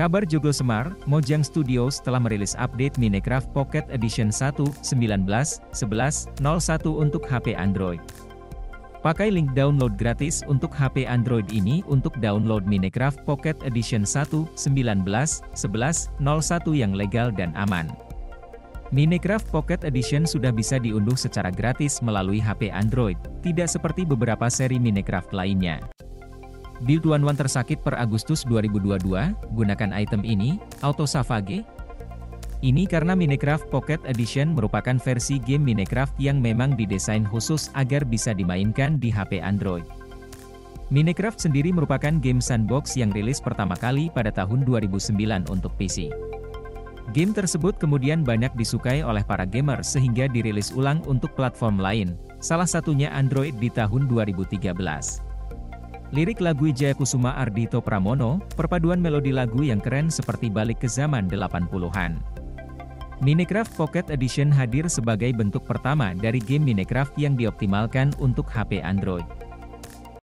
Kabar Jogo Semar, Mojang Studios telah merilis update Minecraft Pocket Edition 1, 19, 11, 01 untuk HP Android. Pakai link download gratis untuk HP Android ini untuk download Minecraft Pocket Edition 1, 19, 11, 01 yang legal dan aman. Minecraft Pocket Edition sudah bisa diunduh secara gratis melalui HP Android, tidak seperti beberapa seri Minecraft lainnya. Build One One tersakit per Agustus 2022, gunakan item ini, Auto Savage. Ini karena Minecraft Pocket Edition merupakan versi game Minecraft yang memang didesain khusus agar bisa dimainkan di HP Android. Minecraft sendiri merupakan game sandbox yang rilis pertama kali pada tahun 2009 untuk PC. Game tersebut kemudian banyak disukai oleh para gamer sehingga dirilis ulang untuk platform lain, salah satunya Android di tahun 2013. Lirik lagu Jaya Kusuma Ardito Pramono, perpaduan melodi lagu yang keren seperti balik ke zaman 80-an. Minecraft Pocket Edition hadir sebagai bentuk pertama dari game Minecraft yang dioptimalkan untuk HP Android.